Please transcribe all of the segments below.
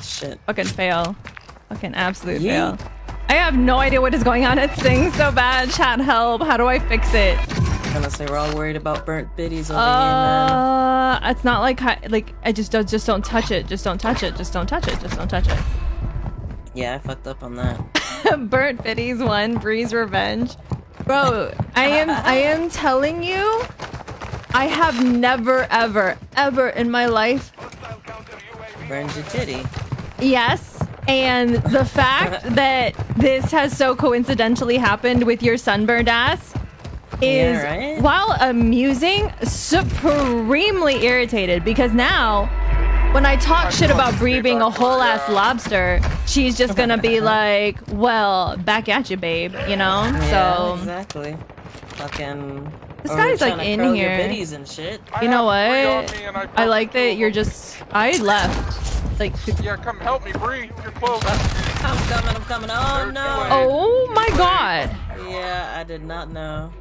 shit. Fucking fail. Fucking absolute Yeah. fail. I have no idea what is going on. It stings so bad. Chat help. How do I fix it? gonna say we're all worried about burnt biddies over here, man. Uh, it's not like like I just don't just don't touch it. Just don't touch it. Just don't touch it. Just don't touch it. Yeah, I fucked up on that. Burnt Biddies one, Breeze Revenge. Bro, I am I am telling you, I have never ever ever in my life Burned your titty. Yes. And the fact that this has so coincidentally happened with your sunburned ass is, Yeah, right? while amusing, supremely irritated because now when I talk shit about Bree being a whole ass lobster, she's just gonna be like, well, back at you, babe, you know? Yeah, so, exactly. Fucking. This guy's, like, in here. and shit. you know what? have Bree on me and I I like that you're just. I left. Like, Yeah, come help me, Bree. You're close. I'm coming, I'm coming. Oh no. two oh my god. Yeah, I did not know.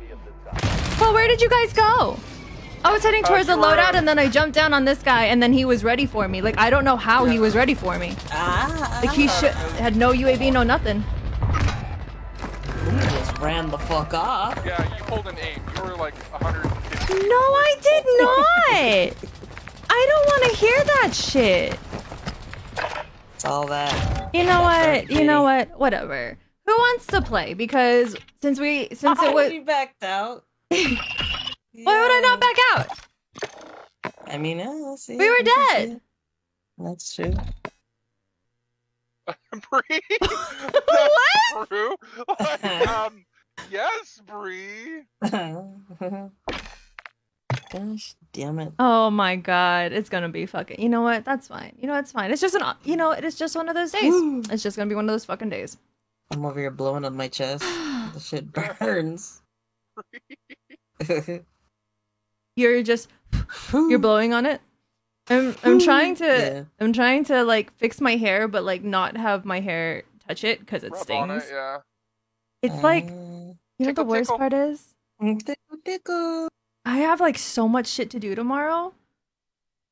Well, where did you guys go? I was heading Uh, towards the loadout uh, and then I jumped down on this guy and then he was ready for me. Like, I don't know how he was ready for me. Ah. Like, he should had no UAV, no nothing. You ran the fuck off. Yeah, you hold an aim. You were like 150. No, I did not. I don't want to hear that shit. It's all that. You know what? You know what? Whatever. Who wants to play? Because since we since it was you backed out. why would I not back out? I mean, yeah, let's see. We were I can see dead. it. That's true. Bree? What? True? Like, um, yes, Bree. Gosh damn it. Oh my god, it's gonna be fucking. You know what? That's fine. You know it's fine. It's just an. You know it's just one of those days. It's just gonna be one of those fucking days. I'm over here blowing on my chest. the shit burns. You're just you're blowing on it. I'm I'm trying to Yeah. I'm trying to like fix my hair, but like not have my hair touch it because it Rub stings. on it, yeah. It's like uh, You know tickle, the worst tickle. part is mm, tickle, tickle. I have like so much shit to do tomorrow.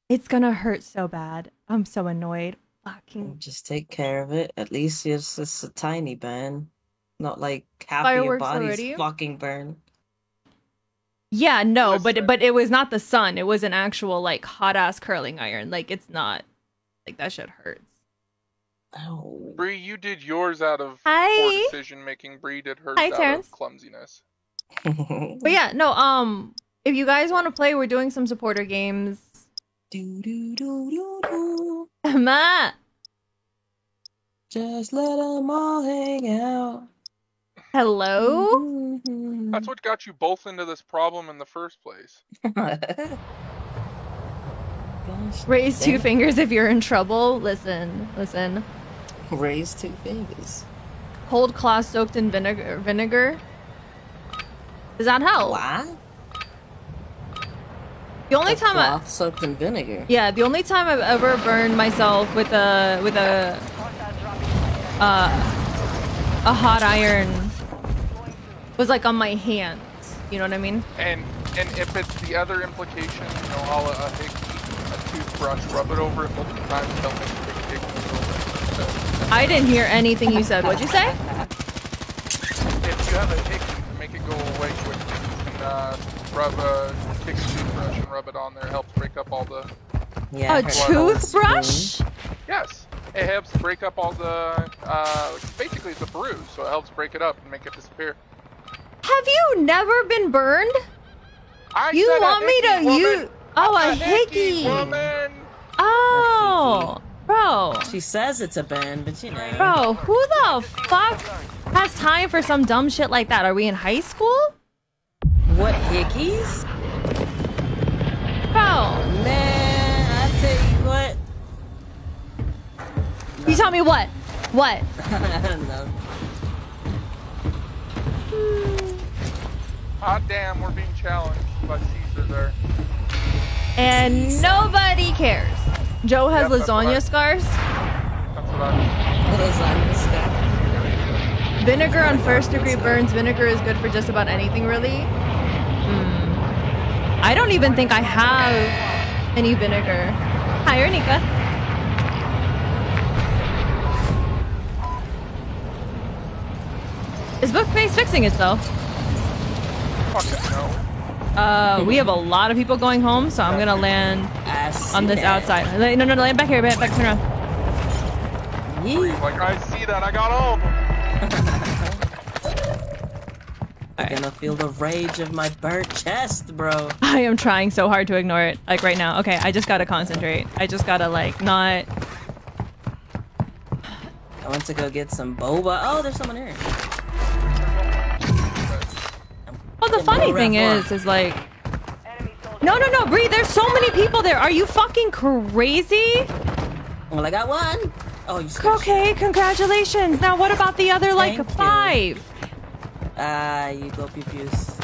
It's gonna hurt so bad. I'm so annoyed. Fucking mm, Just take care of it. At least it's just a tiny burn. Not like half of your Fireworks body's already? fucking burn. yeah, no, but Listen. but it was not the sun. It was an actual like hot ass curling iron. Like it's not like that shit hurts. Oh. Bree, you did yours out of Hi. poor decision making. Bree did hers Hi, out Terrence. of clumsiness. But yeah, no. Um, if you guys want to play, we're doing some supporter games. do, do, do, do, do. Matt, Just let them all hang out. hello. Mm-hmm. That's what got you both into this problem in the first place. Raise two fingers if you're in trouble. Listen, listen. Raise two fingers. Cold cloth soaked in vinegar. Vinegar. Does that help? What? The only A time I, cloth soaked in vinegar. yeah, the only time I've ever burned myself with a with a uh a hot iron was like on my hands. You know what I mean? And and if it's the other implication, you know, all a, a a toothbrush, rub it over it multiple times, don't make a big hickey over I didn't hear anything you said. What'd you say? If you have a hickey, to make it go away quickly, you can uh, rub a take toothbrush and rub it on there. Helps break up all the. Yeah. A I heard that. toothbrush? Yes, it helps break up all the. Uh, basically, it's a bruise, so it helps break it up and make it disappear. Have you never been burned? I You said a want me to hickey, woman. you? Oh, a A hickey, hickey. woman. Oh, bro, She says it's a burn, but you know. bro, who the fuck has time for some dumb shit like that? Are we in high school, What hickeys? bro? Man, I tell you what. You tell me what? What? no. Hot hmm. ah, damn, we're being challenged by Caesar there. And nobody cares. Joe has Yep, that's what I- lasagna scars. Vinegar on first degree burns. Vinegar is good for just about anything, really. Mm. I don't even think I have any vinegar. Hi, Ernika. Is Bookface fixing itself? Uh, we have a lot of people going home, so I'm gonna land on this outside. No, no, no, land back here, back, back, turn around. Yee. Like, I see that. I got all of them. I'm gonna feel the rage of my burnt chest, bro. I am trying so hard to ignore it, like right now. Okay, I just gotta concentrate. I just gotta like not. I went to go get some boba. Oh, there's someone here. Well, the funny thing is, is like. No, no, no, Bree, there's so many people there. Are you fucking crazy? Well, I got one. Oh, you scared Okay, congratulations. Now, what about the other like Thank five? Ah, you go pew pews.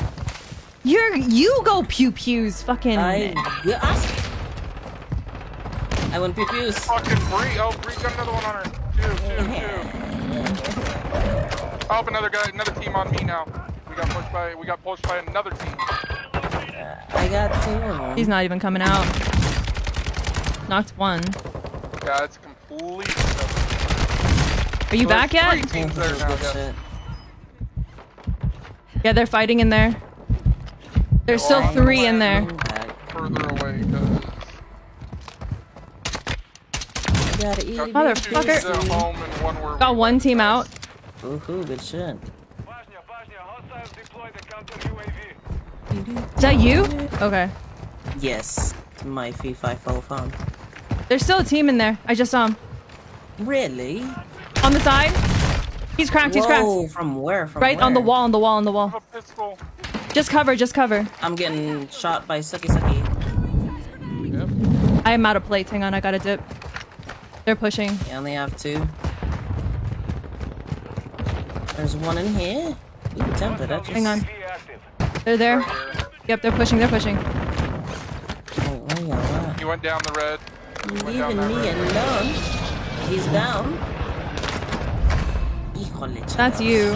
You're you go pew pews, fucking. I yes. I went pew pews. Fucking Bree. Oh, Bree got another one on her. Two, two, two. Oh, another guy, another team on me now. We got pushed by, we got pushed by another team. I got two. He's not even coming out. Knocked one. Yeah, it's complete. separate. Are you So back yet? Three teams there now. Good Yeah, they're fighting in there. There's still Well, three in there. Further away gotta eat a big Motherfucker. two piece. at home and one. Got one team out. Ooh, good shit. Is that you? Okay. Yes, my FIFA full phone. There's still a team in there. I just saw him. Really? On the side. He's cracked, he's cracked. Whoa, from where? From Right on the wall, on the wall, on the wall. Just cover, just cover. I'm getting shot by Sucky Sucky. Yep. I am out of plates. Hang on, I gotta dip. They're pushing. You only have two. There's one in here. Ooh, tempted. Just... Hang on. They're there. Yep, they're pushing, they're pushing. Wait, where y'all at? He went down the red. He Leaving me red. alone. He's down. That's you.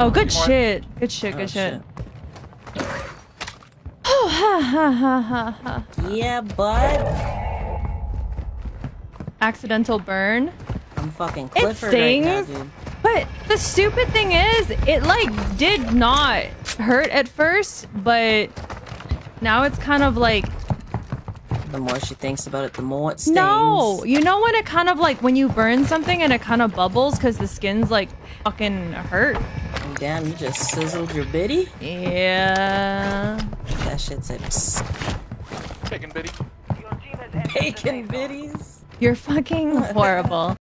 Oh, good Team one. shit. Good shit, Oh, good shit. Oh, ha, ha, ha, ha, ha. Yeah, bud. Accidental burn. I'm fucking Clifford It right now, stings. dude. But the stupid thing is, it like did not hurt at first, but now it's kind of like The more she thinks about it, the more it stings. no. You know when it kind of like when you burn something and it kind of bubbles because the skin's like fucking hurt. Damn, you just sizzled your bitty? Yeah. That shit's said psst. Taking Biddy. bacon bitties. You're fucking horrible.